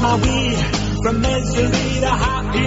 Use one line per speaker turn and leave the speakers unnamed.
my weed from misery to happy.